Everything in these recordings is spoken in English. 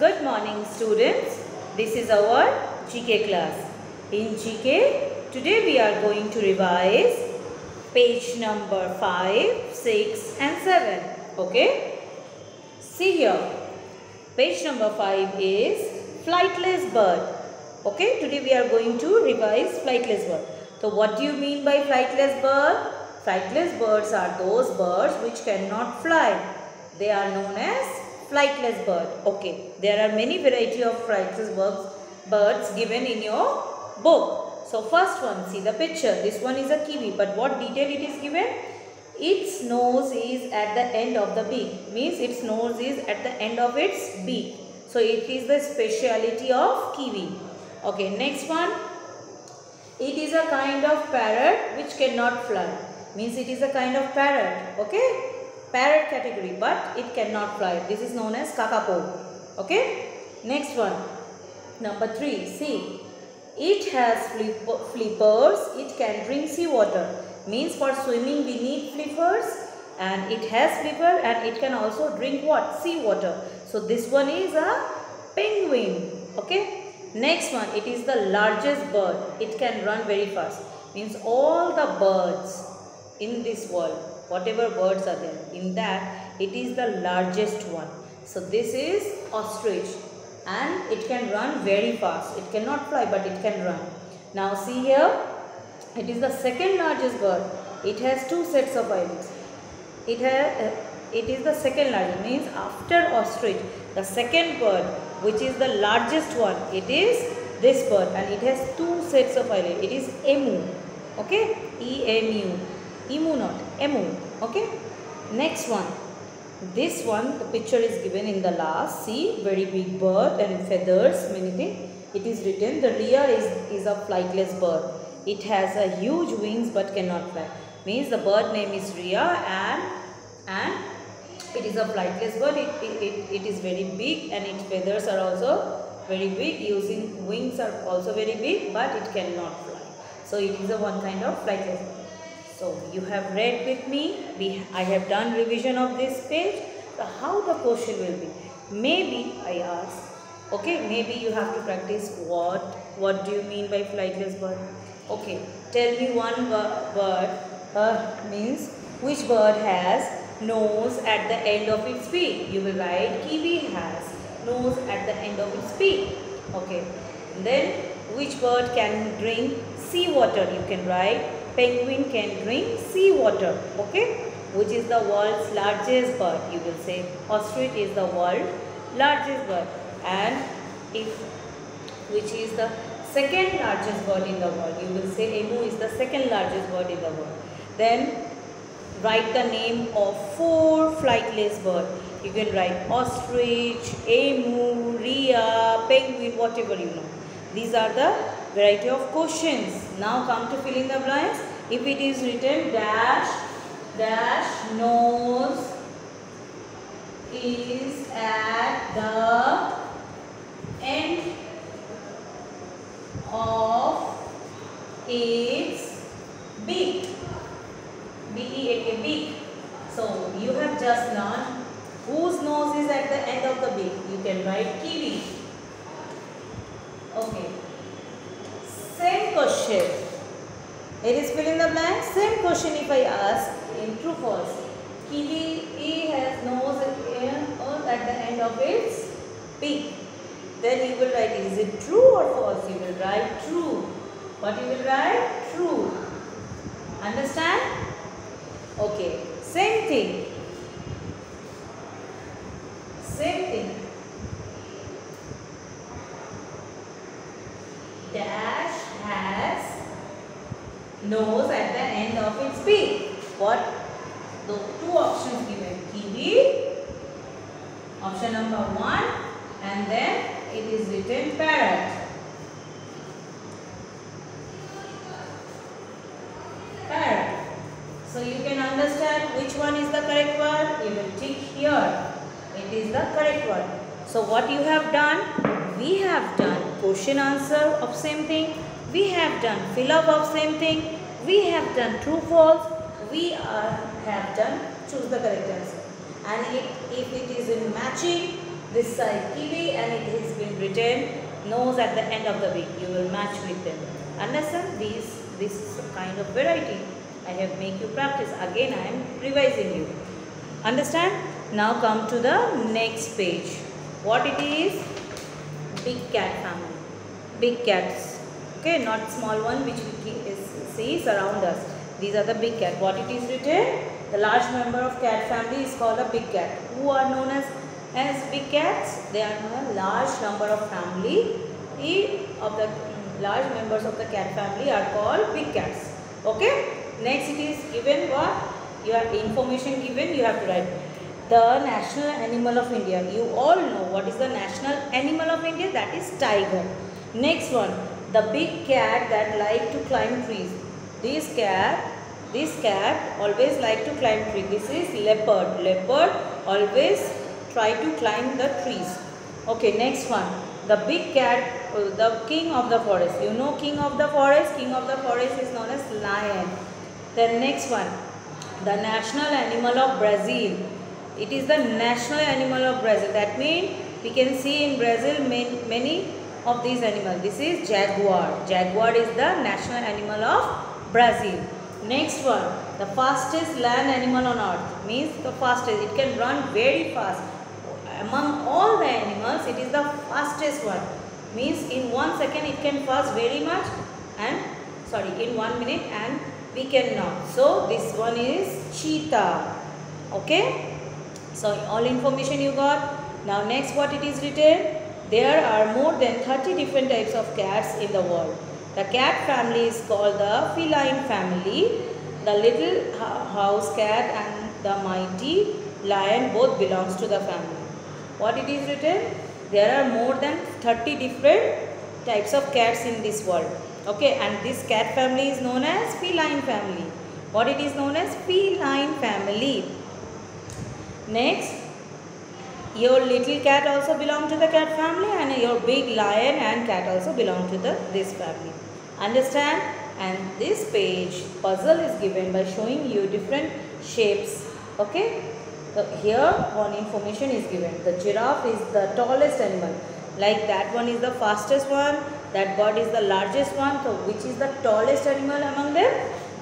Good morning students. This is our GK class. In GK, today we are going to revise page number 5, 6 and 7. Okay? See here. Page number 5 is flightless bird. Okay? Today we are going to revise flightless bird. So what do you mean by flightless bird? Flightless birds are those birds which cannot fly. They are known as flightless bird. Okay, there are many variety of flightless birds, birds given in your book. So first one, see the picture. This one is a kiwi, but what detail it is given? Its nose is at the end of the beak. Means its nose is at the end of its beak. So it is the speciality of kiwi. Okay, next one. It is a kind of parrot which cannot fly. Means it is a kind of parrot. Okay parrot category but it cannot fly. This is known as kakapo. Okay. Next one. Number 3. See. It has flippers. It can drink seawater. Means for swimming we need flippers and it has flipper and it can also drink what? Seawater. So this one is a penguin. Okay. Next one. It is the largest bird. It can run very fast. Means all the birds in this world whatever birds are there. In that it is the largest one. So this is ostrich. And it can run very fast. It cannot fly but it can run. Now see here. It is the second largest bird. It has two sets of eyelids. It has uh, it is the second largest. Means after ostrich the second bird which is the largest one it is this bird. And it has two sets of eyelids. It is emu. Okay? E m u. Emu not emu okay? Next one. This one the picture is given in the last see very big bird and feathers many things. It is written the rhea is is a flightless bird. It has a huge wings but cannot fly. Means the bird name is rhea and and it is a flightless bird. It, it, it, it is very big and its feathers are also very big. Using wings are also very big but it cannot fly. So it is a one kind of flightless bird so you have read with me. We, I have done revision of this page. So how the question will be? Maybe I ask. Okay, maybe you have to practice what? What do you mean by flightless bird? Okay, tell me one bird uh, means which bird has nose at the end of its beak. You will write kiwi has nose at the end of its beak. Okay, and then which bird can drink seawater? You can write penguin can drink seawater okay? Which is the world's largest bird you will say. Ostrich is the world's largest bird. And if which is the second largest bird in the world you will say emu is the second largest bird in the world. Then write the name of four flightless bird. You can write ostrich emu rhea penguin whatever you know these are the variety of questions. Now come to fill in the blanks. If it is written dash, dash nose is at the end of its beak. B-E-A-K, beak. So you have just learned whose nose is at the end of the beak. You can write kiwi. Okay. Same question. It is fill in the blank. Same question if I ask in true false. Kiwi E has nose at the end of its beak. Then you will write is it true or false? You will write true. What you will write? True. Understand? Okay. Same thing. Same thing. Dash has nose at the end of its beak. What? The two options given. Kiwi, option number one, and then it is written parrot. Parrot. So you can understand which one is the correct one. You will tick here. It is the correct one. So what you have done? We have done question answer of same thing we have done fill up of same thing. We have done true false. We are, have done choose the correct answer. And it, if it is in matching, this side kiwi and it has been written nose at the end of the beak. You will match with them. Understand? These, this kind of variety. I have make you practice. Again I am revising you. Understand? Now come to the next page. What it is? Big cat family. Big cats. Okay, not small one which we see surround us. These are the big cat. What it is written? The large member of cat family is called a big cat. Who are known as as big cats? They are as large number of family of the mm, large members of the cat family are called big cats. Okay. Next it is given what? Your information given you have to write. The national animal of India. You all know what is the national animal of India? That is tiger. Next one. The big cat that like to climb trees. This cat this cat always like to climb tree. This is leopard. Leopard always try to climb the trees. Okay, next one. The big cat, uh, the king of the forest. You know king of the forest? King of the forest is known as lion. Then next one. The national animal of Brazil. It is the national animal of Brazil. That means we can see in Brazil many, many of these animals. This is jaguar. Jaguar is the national animal of Brazil. Next one, the fastest land animal on earth means the fastest. It can run very fast. Among all the animals, it is the fastest one. Means in one second it can fast very much and sorry in one minute and we cannot. So this one is cheetah. Okay. So all information you got. Now next what it is written. There are more than 30 different types of cats in the world. The cat family is called the feline family. The little house cat and the mighty lion both belongs to the family. What it is written? There are more than 30 different types of cats in this world. Okay, and this cat family is known as feline family. What it is known as feline family. Next, your little cat also belong to the cat family and your big lion and cat also belong to the this family. Understand? And this page puzzle is given by showing you different shapes. Okay? So here one information is given. The giraffe is the tallest animal. Like that one is the fastest one. That bird is the largest one. So which is the tallest animal among them?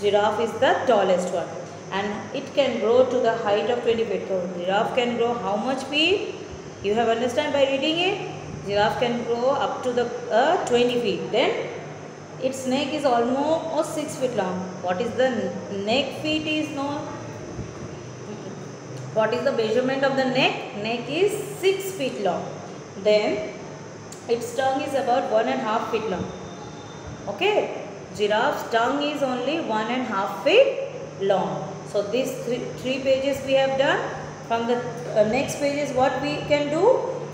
Giraffe is the tallest one and it can grow to the height of 20 feet. So giraffe can grow how much feet? You have understand by reading it? Giraffe can grow up to the uh, 20 feet. Then its neck is almost 6 feet long. What is the neck feet is known? What is the measurement of the neck? Neck is 6 feet long. Then its tongue is about 1 and half feet long. Okay. Giraffe's tongue is only 1 and half feet long. So these three, three pages we have done. From the uh, next pages what we can do?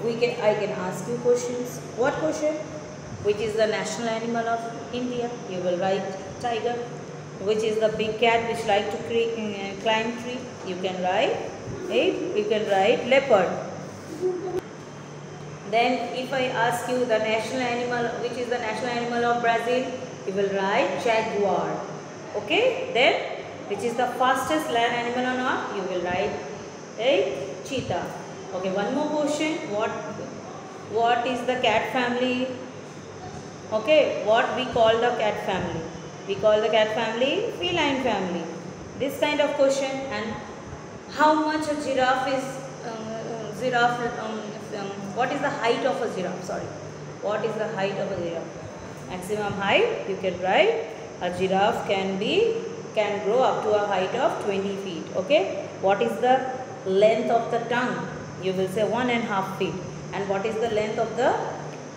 We can I can ask you questions. What question? Which is the national animal of India? You will write tiger. Which is the big cat which like to uh, climb tree? You can write it. You can write leopard. Then if I ask you the national animal, which is the national animal of Brazil, you will write jaguar. Okay. Then which is the fastest land animal on earth you will write a cheetah okay one more question what what is the cat family okay what we call the cat family we call the cat family feline family this kind of question and how much a giraffe is um, giraffe um, what is the height of a giraffe sorry what is the height of a giraffe maximum height you can write a giraffe can be can grow up to a height of 20 feet. Okay. What is the length of the tongue? You will say one and half feet. And what is the length of the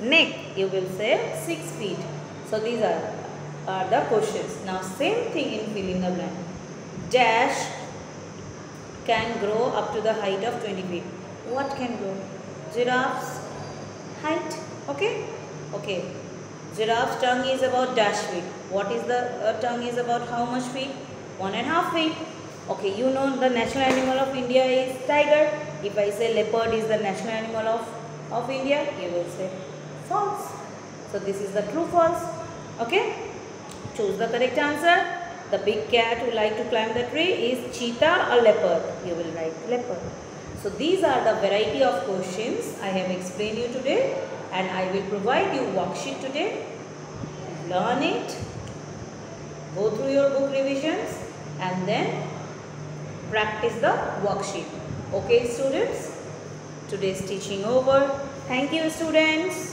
neck? You will say 6 feet. So these are, are the questions. Now same thing in filling the blank. Dash can grow up to the height of 20 feet. What can grow? Giraffe's height. Okay. Okay. Giraffe's tongue is about dash feet. What is the uh, tongue is about how much feet? One and a half feet. Okay, you know the national animal of India is tiger. If I say leopard is the national animal of, of India, you will say false. So this is the true false. Okay. Choose the correct answer. The big cat who like to climb the tree is cheetah or leopard. You will write leopard. So these are the variety of questions I have explained you today and I will provide you worksheet today. Learn it, go through your book revisions and then practice the worksheet. Okay students? Today's teaching over. Thank you students.